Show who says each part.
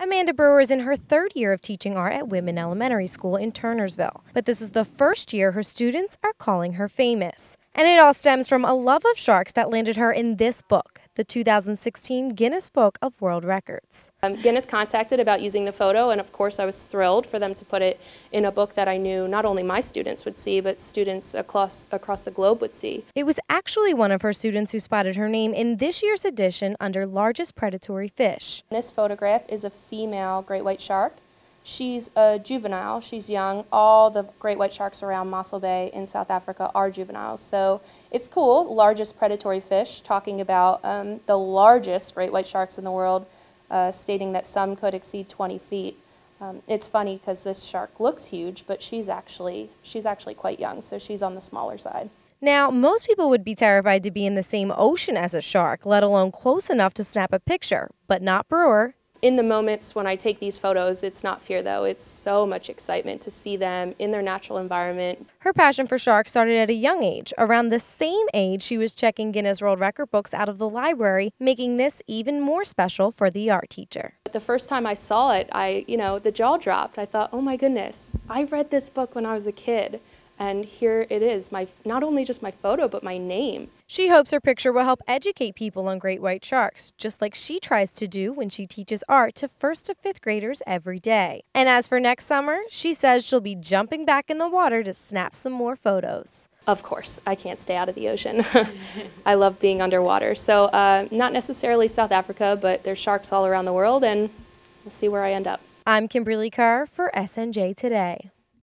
Speaker 1: Amanda Brewer is in her third year of teaching art at Whitman Elementary School in Turnersville, but this is the first year her students are calling her famous. And it all stems from a love of sharks that landed her in this book, the 2016 Guinness Book of World Records.
Speaker 2: Um, Guinness contacted about using the photo, and of course, I was thrilled for them to put it in a book that I knew not only my students would see, but students across, across the globe would see.
Speaker 1: It was actually one of her students who spotted her name in this year's edition under Largest Predatory Fish.
Speaker 2: This photograph is a female great white shark. She's a juvenile, she's young. All the great white sharks around Mossel Bay in South Africa are juveniles. So it's cool, largest predatory fish, talking about um, the largest great white sharks in the world, uh, stating that some could exceed 20 feet. Um, it's funny because this shark looks huge, but she's actually, she's actually quite young, so she's on the smaller side.
Speaker 1: Now, most people would be terrified to be in the same ocean as a shark, let alone close enough to snap a picture, but not Brewer
Speaker 2: in the moments when I take these photos, it's not fear though, it's so much excitement to see them in their natural environment.
Speaker 1: Her passion for sharks started at a young age. Around the same age, she was checking Guinness World Record books out of the library, making this even more special for the art teacher.
Speaker 2: The first time I saw it, I, you know, the jaw dropped. I thought, oh my goodness, I read this book when I was a kid. And here it is, my not only just my photo, but my name.
Speaker 1: She hopes her picture will help educate people on great white sharks, just like she tries to do when she teaches art to first to fifth graders every day. And as for next summer, she says she'll be jumping back in the water to snap some more photos.
Speaker 2: Of course, I can't stay out of the ocean. I love being underwater. So, uh, not necessarily South Africa, but there's sharks all around the world, and we'll see where I end up.
Speaker 1: I'm Kimberly Carr for SNJ Today.